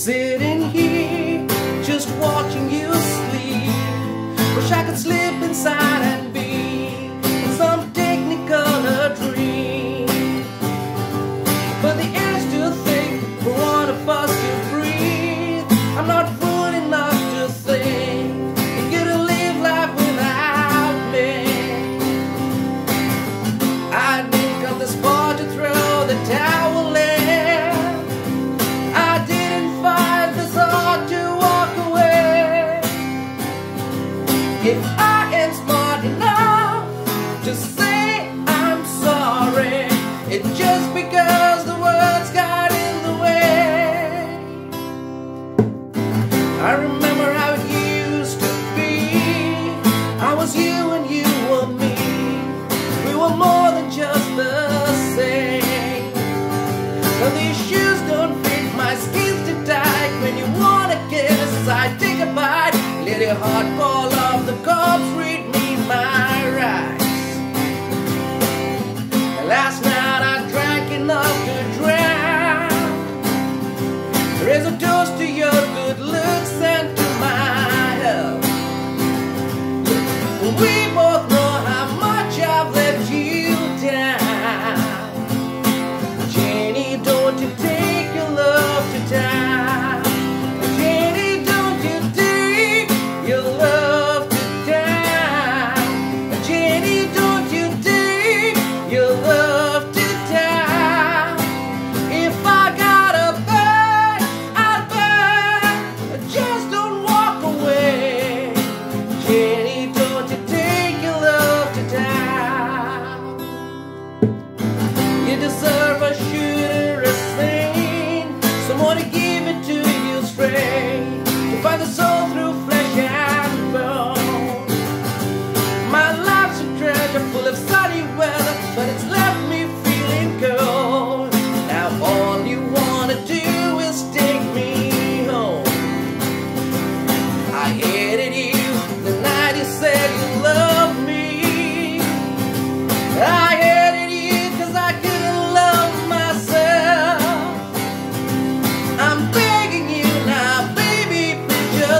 Sitting here, just watching you sleep. Wish I could slip inside to say I'm sorry, it's just because the words got in the way. I remember how it used to be. I was you and you were me. We were more than just the same.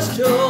just.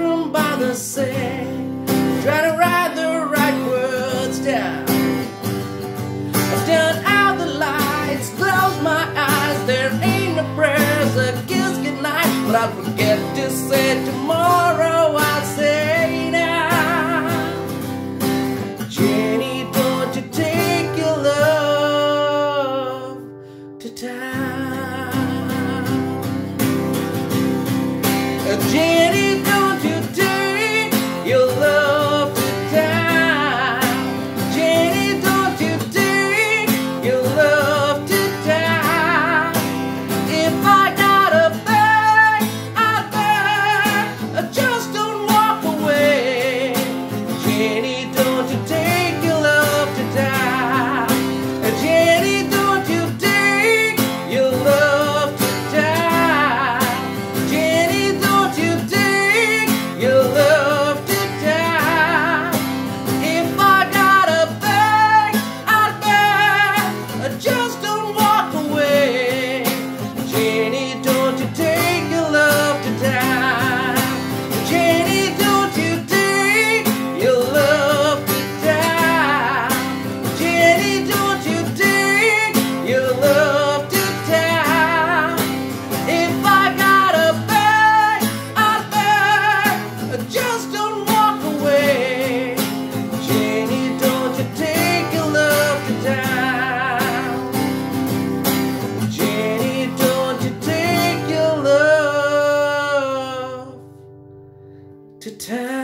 bathroom by the sea, trying to write the right words down. I've out the lights, closed my eyes. There ain't no prayers, a kiss goodnight, but I forget.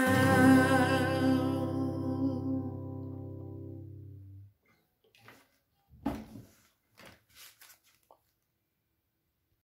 Now.